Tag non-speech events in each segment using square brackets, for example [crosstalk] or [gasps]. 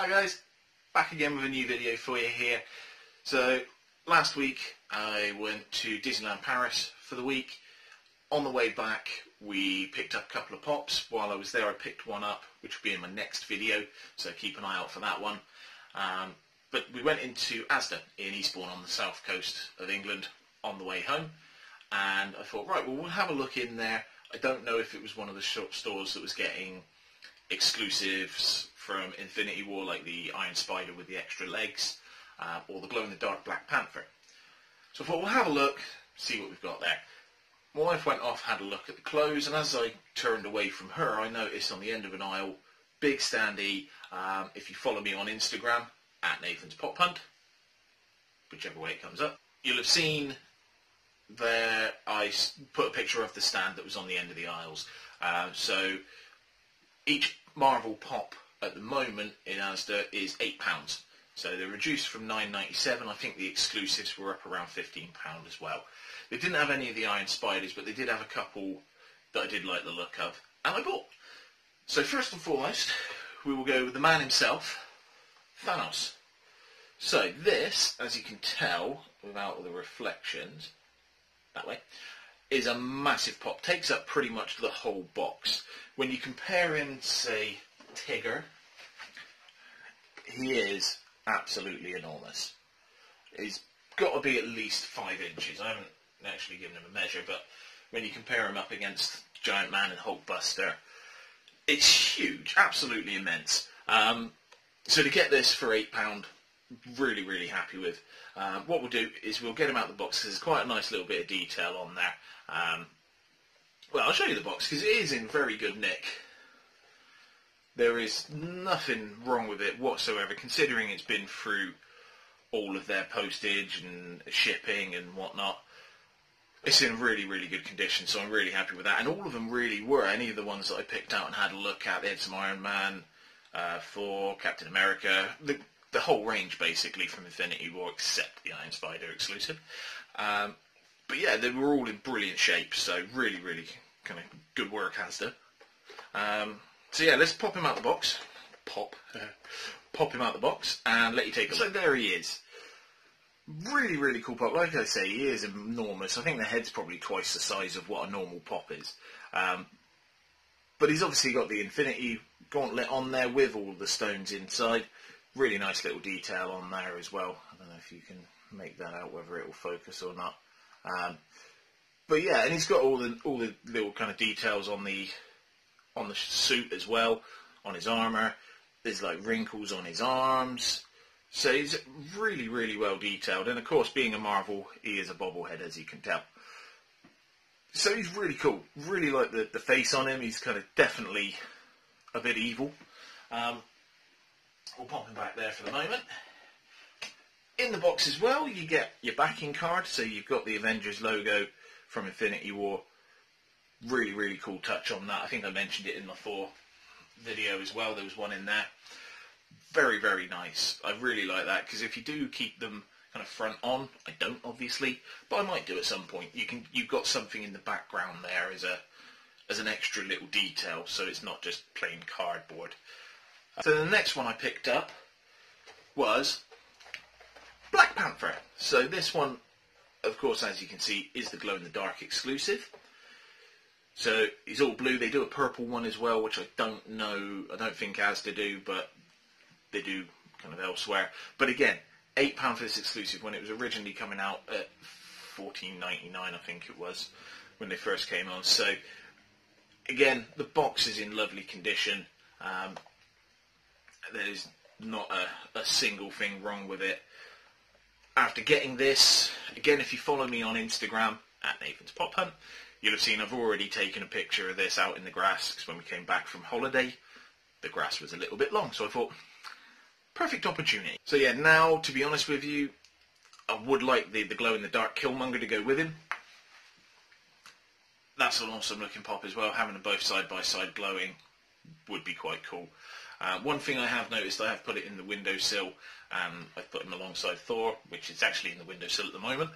Hi guys, back again with a new video for you here. So last week I went to Disneyland Paris for the week. On the way back we picked up a couple of pops. While I was there I picked one up which will be in my next video so keep an eye out for that one. Um, but we went into Asda in Eastbourne on the south coast of England on the way home and I thought right well we'll have a look in there. I don't know if it was one of the shop stores that was getting exclusives from Infinity War like the Iron Spider with the extra legs uh, or the glow-in-the-dark Black Panther. So I thought we'll have a look, see what we've got there. My wife went off, had a look at the clothes, and as I turned away from her, I noticed on the end of an aisle, big standee, um, if you follow me on Instagram, at Nathan's Pop Hunt, whichever way it comes up, you'll have seen there I put a picture of the stand that was on the end of the aisles. Uh, so each Marvel pop at the moment in Asda is £8. So they're reduced from 9.97. I think the exclusives were up around £15 as well. They didn't have any of the Iron Spiders, but they did have a couple that I did like the look of, and I bought. So first and foremost, we will go with the man himself, Thanos. So this, as you can tell, without the reflections, that way, is a massive pop. Takes up pretty much the whole box. When you compare him, say, Tigger, he is absolutely enormous. He's got to be at least five inches. I haven't actually given him a measure, but when you compare him up against Giant Man and Hulkbuster, it's huge, absolutely immense. Um, so to get this for £8, really, really happy with. Um, what we'll do is we'll get them out of the box there's quite a nice little bit of detail on there. Um, well, I'll show you the box because it is in very good nick. There is nothing wrong with it whatsoever, considering it's been through all of their postage and shipping and whatnot. It's in really, really good condition, so I'm really happy with that. And all of them really were. Any of the ones that I picked out and had a look at, they had some Iron Man, uh, Thor, Captain America, the, the whole range basically from Infinity War except the Iron Spider exclusive. Um, but yeah, they were all in brilliant shape, so really, really kind of good work, Asda. Um, so yeah, let's pop him out the box. Pop. [laughs] pop him out the box and let you take a look. So there he is. Really, really cool pop. Like I say, he is enormous. I think the head's probably twice the size of what a normal pop is. Um, but he's obviously got the Infinity Gauntlet on there with all the stones inside. Really nice little detail on there as well. I don't know if you can make that out, whether it will focus or not. Um, but yeah, and he's got all the all the little kind of details on the on the suit as well, on his armour. There's like wrinkles on his arms. So he's really, really well detailed. And of course, being a Marvel, he is a bobblehead, as you can tell. So he's really cool. Really like the, the face on him. He's kind of definitely a bit evil. Um, we'll pop him back there for the moment. In the box as well, you get your backing card. So you've got the Avengers logo from Infinity War. Really, really cool touch on that. I think I mentioned it in my Thor video as well. There was one in there. Very, very nice. I really like that because if you do keep them kind of front on, I don't obviously, but I might do at some point. You can, you've got something in the background there as a as an extra little detail, so it's not just plain cardboard. So the next one I picked up was Black Panther. So this one, of course, as you can see, is the glow-in-the-dark exclusive. So he's all blue. They do a purple one as well, which I don't know. I don't think Asda do, but they do kind of elsewhere. But again, eight pound for this exclusive when it was originally coming out at fourteen ninety nine, I think it was when they first came on. So again, the box is in lovely condition. Um, there's not a, a single thing wrong with it. After getting this, again, if you follow me on Instagram at Nathan's Pop Hunt, you'll have seen I've already taken a picture of this out in the grass because when we came back from holiday, the grass was a little bit long. So I thought, perfect opportunity. So yeah, now to be honest with you, I would like the, the glow-in-the-dark Killmonger to go with him. That's an awesome looking pop as well. Having them both side by side glowing would be quite cool. Uh, one thing I have noticed, I have put it in the windowsill and I've put him alongside Thor, which is actually in the windowsill at the moment.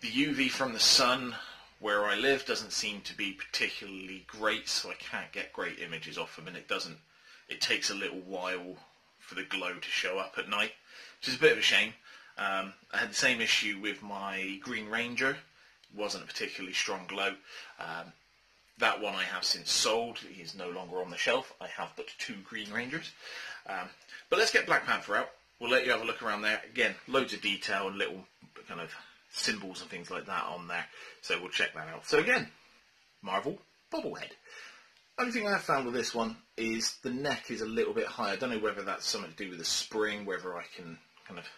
The UV from the sun where I live doesn't seem to be particularly great, so I can't get great images off them, and it doesn't it takes a little while for the glow to show up at night, which is a bit of a shame. Um, I had the same issue with my Green Ranger. It wasn't a particularly strong glow. Um, that one I have since sold. He is no longer on the shelf. I have but two Green Rangers. Um, but let's get Black Panther out. We'll let you have a look around there. Again, loads of detail and little kind of symbols and things like that on there. So we'll check that out. So again, Marvel bobblehead. Only thing I've found with this one is the neck is a little bit high. I don't know whether that's something to do with the spring, whether I can kind of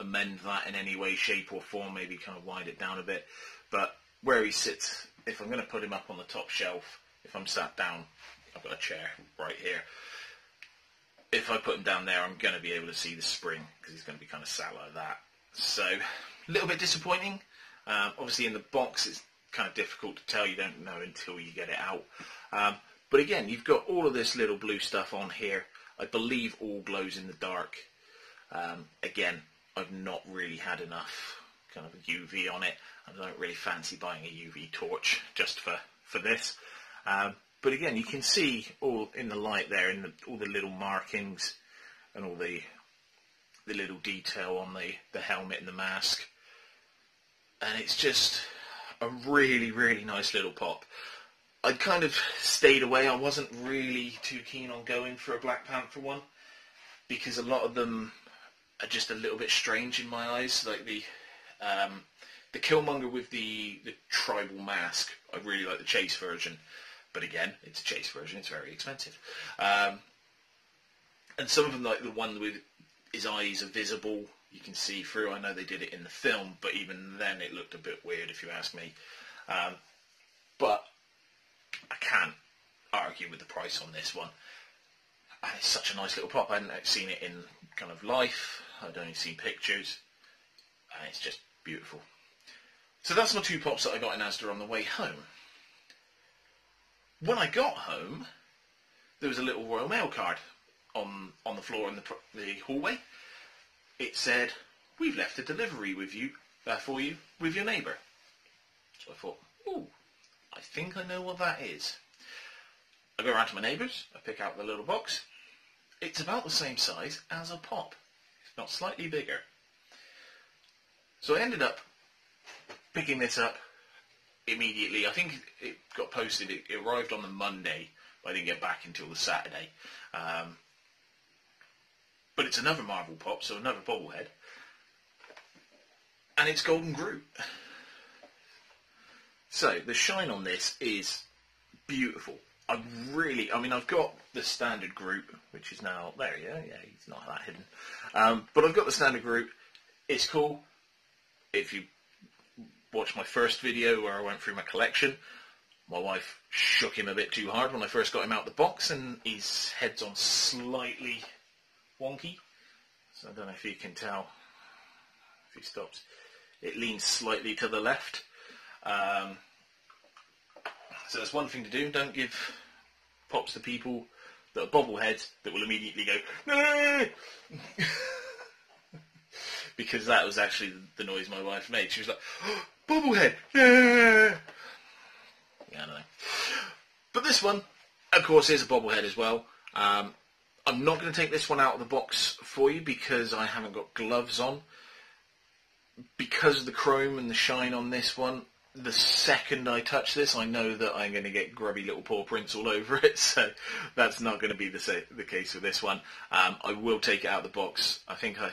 amend that in any way, shape or form, maybe kind of widen it down a bit. But where he sits, if I'm going to put him up on the top shelf, if I'm sat down, I've got a chair right here. If I put him down there, I'm going to be able to see the spring because he's going to be kind of sat like that. So, a little bit disappointing. Um, obviously, in the box, it's kind of difficult to tell. You don't know until you get it out. Um, but again, you've got all of this little blue stuff on here. I believe all glows in the dark. Um, again, I've not really had enough kind of a UV on it. I don't really fancy buying a UV torch just for, for this. Um, but again, you can see all in the light there, in the, all the little markings and all the the little detail on the, the helmet and the mask. And it's just a really, really nice little pop. I kind of stayed away. I wasn't really too keen on going for a Black Panther one because a lot of them are just a little bit strange in my eyes. Like the um, the Killmonger with the, the tribal mask, I really like the chase version. But again, it's a chase version, it's very expensive. Um, and some of them, like the one with his eyes are visible, you can see through. I know they did it in the film, but even then it looked a bit weird if you ask me. Um, but I can't argue with the price on this one. And it's such a nice little pop. I hadn't seen it in kind of life. I'd only seen pictures. And it's just beautiful. So that's my two pops that I got in Asda on the way home. When I got home, there was a little Royal Mail card on on the floor in the, the hallway. It said, "We've left a delivery with you uh, for you with your neighbour." So I thought, "Ooh, I think I know what that is." I go around to my neighbours. I pick out the little box. It's about the same size as a pop, if not slightly bigger. So I ended up picking this up immediately. I think it got posted. It, arrived on the Monday. But I didn't get back until the Saturday. Um, but it's another Marvel pop, so another bobblehead. And it's Golden Groot. So the shine on this is beautiful. I really, I mean, I've got the standard Groot, which is now there. Yeah, yeah, he's not that hidden. Um, but I've got the standard Groot. It's cool. If you watch my first video where I went through my collection, my wife shook him a bit too hard when I first got him out the box, and his head's on slightly wonky. So I don't know if you can tell if he stops. It leans slightly to the left. Um, so that's one thing to do. Don't give pops to people that are bobbleheads that will immediately go! [laughs] because that was actually the noise my wife made. She was like, [gasps] oh, bobblehead! Yeah! Yeah, I know. But this one, of course, is a bobblehead as well. Um, I'm not going to take this one out of the box for you because I haven't got gloves on. Because of the chrome and the shine on this one, the second I touch this, I know that I'm going to get grubby little paw prints all [laughs] over it, so that's not going to be the, the case with this one. Um, I will take it out of the box. I think I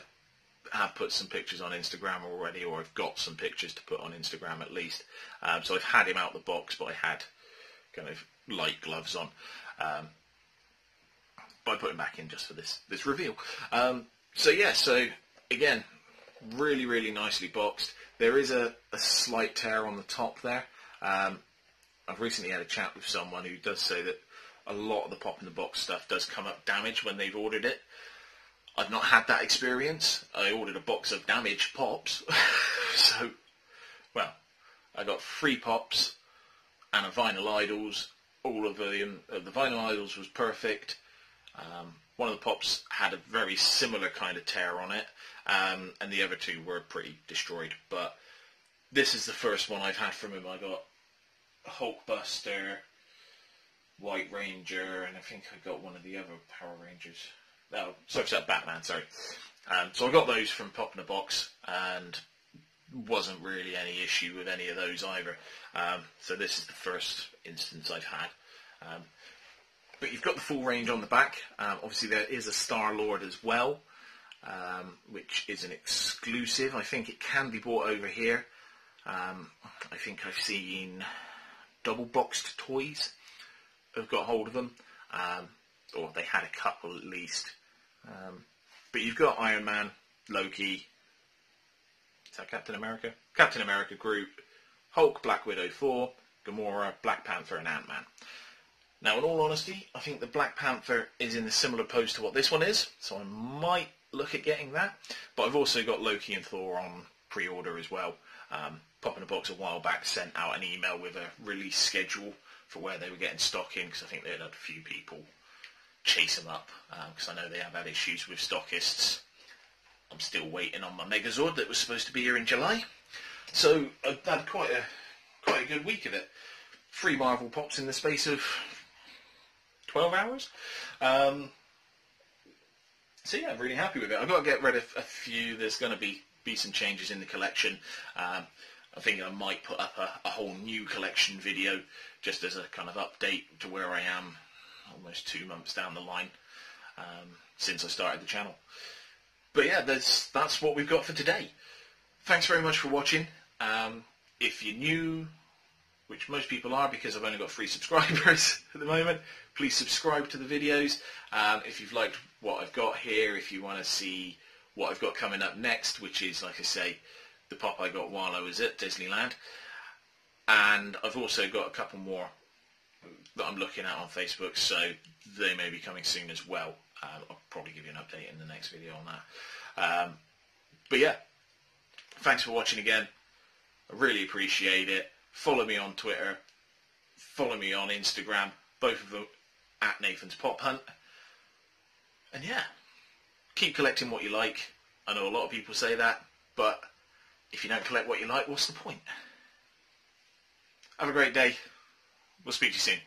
have put some pictures on Instagram already, or I've got some pictures to put on Instagram at least. Um, so I've had him out the box, but I had kind of light gloves on. Um, but I put him back in just for this this reveal. Um, so yeah, so again, really really nicely boxed. There is a, a slight tear on the top there. Um, I've recently had a chat with someone who does say that a lot of the pop in the box stuff does come up damaged when they've ordered it. I've not had that experience. I ordered a box of damaged pops. [laughs] so, well, I got three pops and a vinyl idols. All of the, um, the vinyl idols was perfect. Um, one of the pops had a very similar kind of tear on it, um, and the other two were pretty destroyed. But this is the first one I've had from him. I got Hulkbuster, White Ranger, and I think I got one of the other Power Rangers. No, sorry, sorry Batman, sorry. Um, so I got those from Pop in a Box, and wasn't really any issue with any of those either. Um, so this is the first instance I've had. Um, but you've got the full range on the back. Um, obviously there is a Star Lord as well, um, which is an exclusive. I think it can be bought over here. Um, I think I've seen double boxed toys have got hold of them, or they had a couple at least. Um, but you've got Iron Man, Loki, is that Captain America? Captain America Groot, Hulk, Black Widow 4, Gamora, Black Panther and Ant-Man. Now, in all honesty, I think the Black Panther is in a similar pose to what this one is, so I might look at getting that. But I've also got Loki and Thor on pre-order as well. Um, Pop in a Box a while back sent out an email with a release schedule for where they were getting stock in, because I think they had had a few people chase them up, because um, I know they have had issues with stockists. I'm still waiting on my Megazord that was supposed to be here in July. So I've had quite a quite a good week of it. Three Marvel pops in the space of 12 hours. Um, so yeah, I'm really happy with it. I've got to get rid of a few. There's going to be, be some changes in the collection. Um, I think I might put up a, a, whole new collection video just as a kind of update to where I am almost two months down the line um, since I started the channel. But yeah, that's, that's what we've got for today. Thanks very much for watching. Um, if you're new, which most people are because I've only got three [laughs] subscribers at the moment, please subscribe to the videos. Um, if you've liked what I've got here, if you want to see what I've got coming up next, which is, like I say, the pop I got while I was at Disneyland. And I've also got a couple more that I'm looking at on Facebook, so they may be coming soon as well. Um, I'll probably give you an update in the next video on that. Um, but yeah, thanks for watching again. I really appreciate it. Follow me on Twitter. Follow me on Instagram. Both of them at Nathan's Pop Hunt. And yeah, keep collecting what you like. I know a lot of people say that, but if you don't collect what you like, what's the point? Have a great day. We'll speak to you soon.